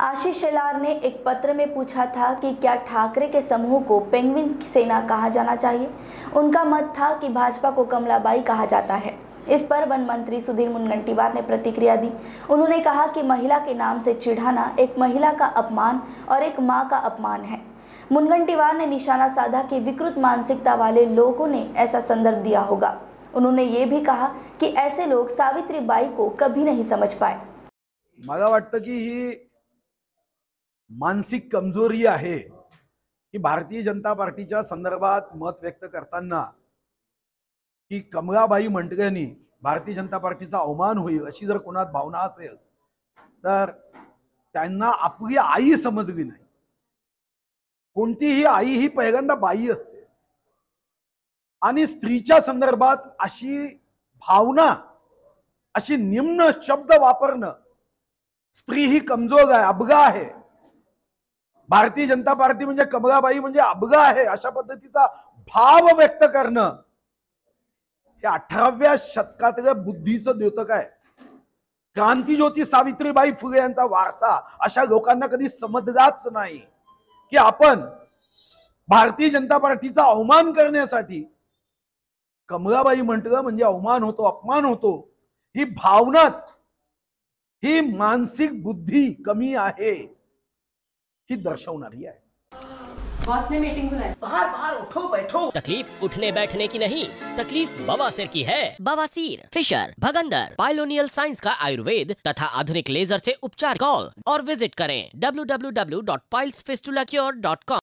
आशीष शेलार ने एक पत्र में पूछा था कि क्या ठाकरे के समूह को पेंगुइन सेना कहा जाना चाहिए? उनका मत था कि भाजपा को कमलाबाई कहा जाता है। इस पर वन मंत्री सुधीर मुनगंटीवार ने प्रतिक्रिया दी। उन्होंने कहा कि महिला के नाम से चिढ़ाना एक महिला का अपमान और एक माँ का अपमान है। मुनगंटीवार ने निशाना साधा कि विकृत मानसिकता वाले लोगों ने ऐसा संदर्भ दिया होगा। उन्होंने ये भी कहा कि ऐसे लोग सावित्री बाई को कभी नहीं समझ पाए। मला की ही मानसिक कमजोरी आहे की भारतीय जनता पार्टीच्या संदर्भात मत व्यक्त करताना की कमळाबाई मंटग्यांनी भारतीय जनता पार्टीचा अवमान होईल अशी जर कोणात भावना असेल तर त्यांना आपली आई समजली नाही. कोणतीही आई ही पहिल्यांदा बाई असते. आणि स्त्रीच्या संदर्भात अशी भावना अशी निम्न शब्द वापरणं स्त्री ही कमजोर आहे अबगा आहे. भारतीय जनता पार्टी म्हणजे कमलाबाई म्हणजे अबगा आहे अशा पद्धतीचा भाव व्यक्त करणं हे अठराव्या शतकातलं बुद्धीचं द्योतक आहे. क्रांतीज्योती सावित्रीबाई फुले यांचा वारसा अशा लोकांना कधी समजलाच नाही की आपण भारतीय जनता पार्टीचा अवमान करण्यासाठी कमलाबाई म्हटलं म्हणजे अवमान होतो अपमान होतो ही भावनाच ही मानसिक बुद्धी कमी आहे. ही दर्शवणारी आहे बॉस ने मीटिंग बुलाई। बाहर बाहर उठो बैठो। तकलीफ़ उठने बैठने की नहीं तकलीफ़ बवासीर की है। बवासीर फिशर भगंदर। पाइलोनियल साइंस का आयुर्वेद तथा आधुनिक लेजर से उपचार कॉल और विज़िट करें www.pilesfistulacure.com